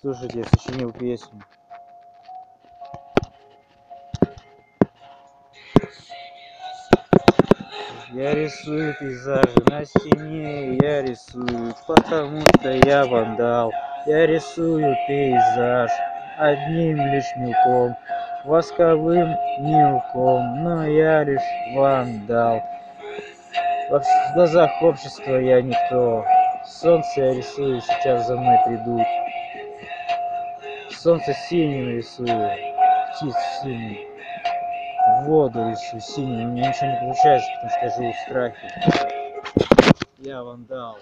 Слушайте, я сочинил песню. Я рисую пейзажи на стене, я рисую, потому что я вандал. Я рисую пейзаж одним лишь мелком, восковым мелком, но я лишь вандал. В глазах общества я никто. Солнце я рисую, сейчас за мной придут. Солнце синим рисую, птиц синий. Воду рисую синим, у меня ничего не получается, потому что я живу в страхе. Я вандал.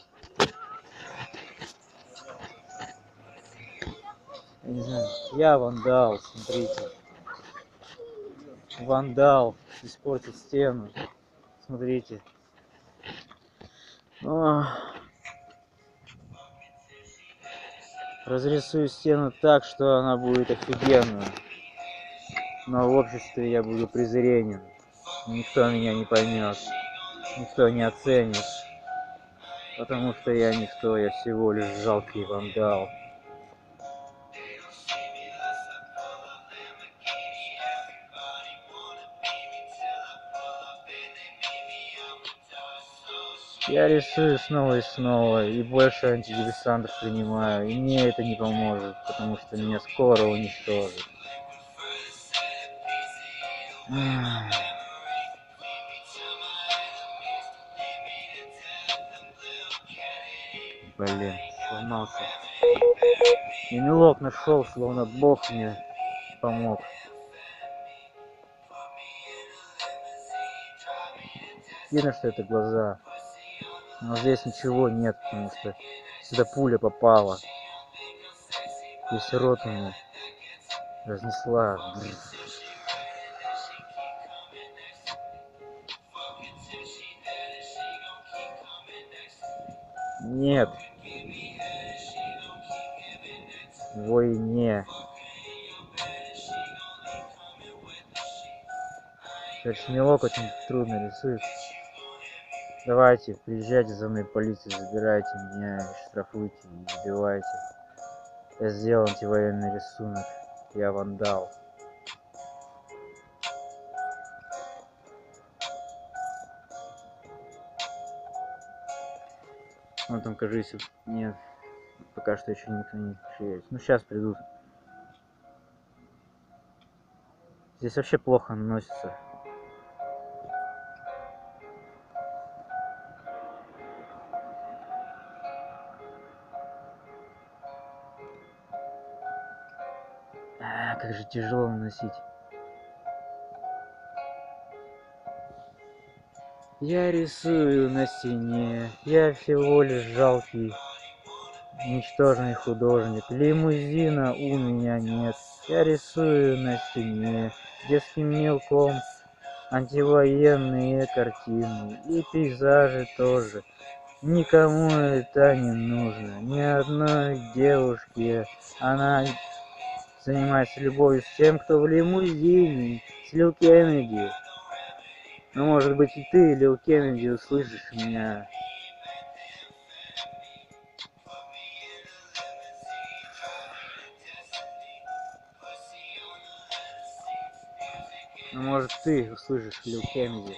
Я не знаю, я вандал, смотрите. Вандал, испортил стену. Смотрите. О. Разрисую стену так, что она будет офигенная. Но в обществе я буду презренен. Никто меня не поймет. Никто не оценит. Потому что я никто, я всего лишь жалкий вандал. Я рисую снова и снова, и больше антидепрессантов принимаю, и мне это не поможет, потому что меня скоро уничтожат. Блин, сломался. И мелок нашел, словно Бог мне помог. Видно, что это глаза. Но здесь ничего нет, потому что сюда пуля попала. Весь рот мне разнесла. Нет. Войне. Короче, мелок очень трудно рисует. Давайте, приезжайте за мной, полиция, забирайте меня, штрафуйте, избивайте. Я сделал антивоенный рисунок. Я вандал. Ну там, кажется, нет. Пока что еще никто не приедет. Ну сейчас придут. Здесь вообще плохо носится. Как же тяжело носить. Я рисую на стене, я всего лишь жалкий, ничтожный художник. Лимузина у меня нет, я рисую на стене, детским мелком, антивоенные картины и пейзажи тоже. Никому это не нужно, ни одной девушке. Она занимается любовью с тем, кто в лимузине, с Лил Кеннеди. Ну, может быть, и ты, Лил Кеннеди, услышишь меня. Ну, может, ты услышишь Лил Кеннеди.